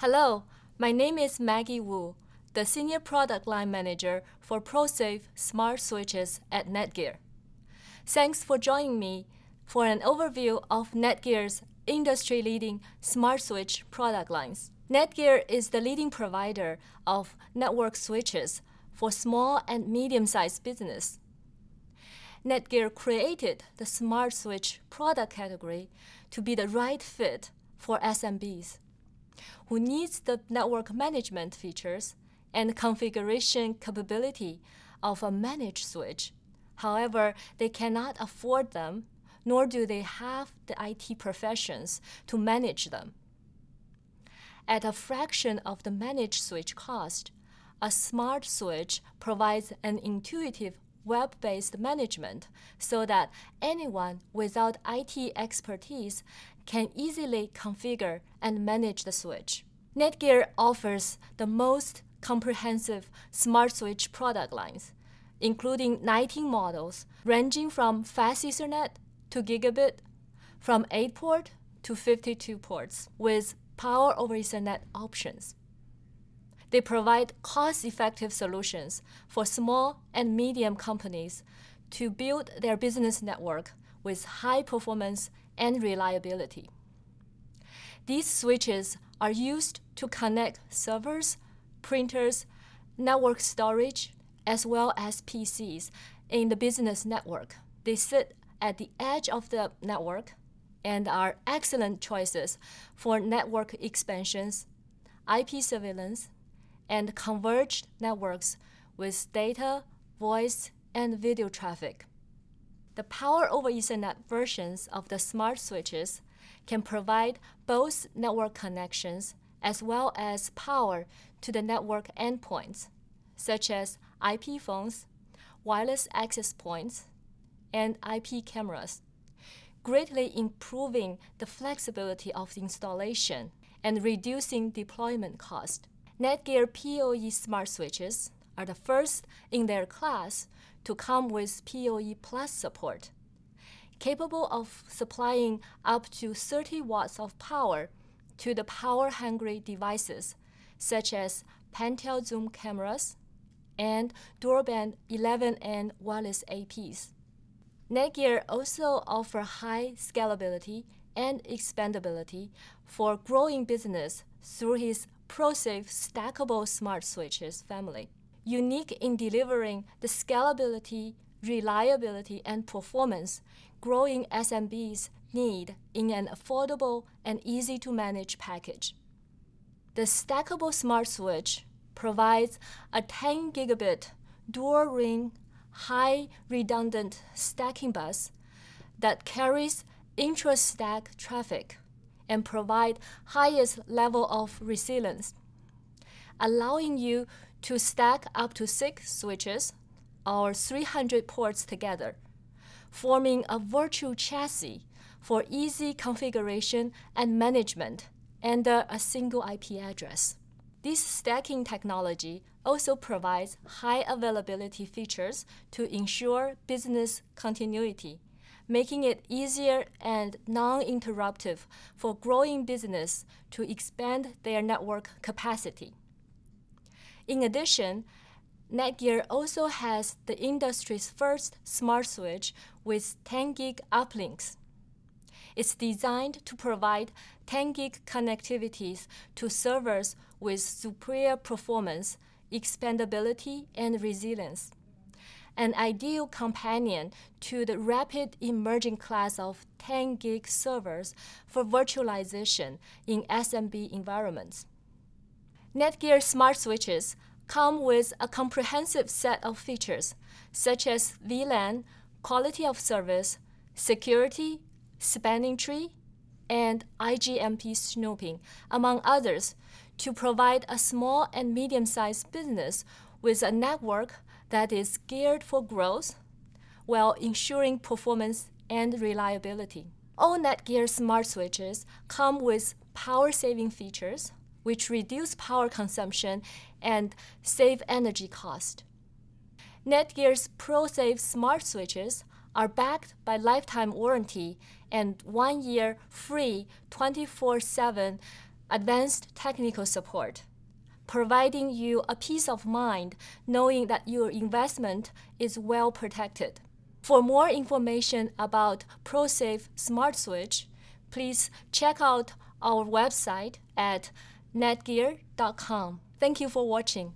Hello, my name is Maggie Wu, the Senior Product Line Manager for ProSafe Smart Switches at Netgear. Thanks for joining me for an overview of Netgear's industry-leading smart switch product lines. Netgear is the leading provider of network switches for small and medium-sized business. Netgear created the smart switch product category to be the right fit for SMBs who needs the network management features and configuration capability of a managed switch. However, they cannot afford them, nor do they have the IT professions to manage them. At a fraction of the managed switch cost, a smart switch provides an intuitive web-based management so that anyone without IT expertise can easily configure and manage the switch. Netgear offers the most comprehensive smart switch product lines, including 19 models ranging from fast Ethernet to gigabit, from 8 port to 52 ports, with power over Ethernet options. They provide cost-effective solutions for small and medium companies to build their business network with high performance and reliability. These switches are used to connect servers, printers, network storage, as well as PCs in the business network. They sit at the edge of the network and are excellent choices for network expansions, IP surveillance, and converged networks with data, voice, and video traffic. The Power over Ethernet versions of the smart switches can provide both network connections as well as power to the network endpoints, such as IP phones, wireless access points, and IP cameras, greatly improving the flexibility of the installation and reducing deployment cost. Netgear PoE smart switches are the first in their class to come with PoE Plus support, capable of supplying up to 30 watts of power to the power-hungry devices, such as pan-tilt zoom cameras and dual-band 11N wireless APs. Netgear also offers high scalability and expandability for growing business through his ProSafe stackable smart switches family. Unique in delivering the scalability, reliability, and performance growing SMBs need in an affordable and easy to manage package. The stackable smart switch provides a 10 gigabit dual ring high redundant stacking bus that carries intra-stack traffic and provide highest level of resilience, allowing you to stack up to six switches or 300 ports together, forming a virtual chassis for easy configuration and management under a single IP address. This stacking technology also provides high availability features to ensure business continuity making it easier and non-interruptive for growing business to expand their network capacity. In addition, Netgear also has the industry's first smart switch with 10 gig uplinks. It's designed to provide 10 gig connectivities to servers with superior performance, expandability, and resilience an ideal companion to the rapid emerging class of 10 gig servers for virtualization in SMB environments. Netgear smart switches come with a comprehensive set of features such as VLAN, quality of service, security, spanning tree, and IGMP snooping, among others, to provide a small and medium-sized business with a network that is geared for growth while ensuring performance and reliability. All Netgear smart switches come with power-saving features, which reduce power consumption and save energy cost. Netgear's ProSafe smart switches are backed by lifetime warranty and one year free 24-7 advanced technical support, providing you a peace of mind knowing that your investment is well protected. For more information about ProSafe Smart Switch, please check out our website at netgear.com. Thank you for watching.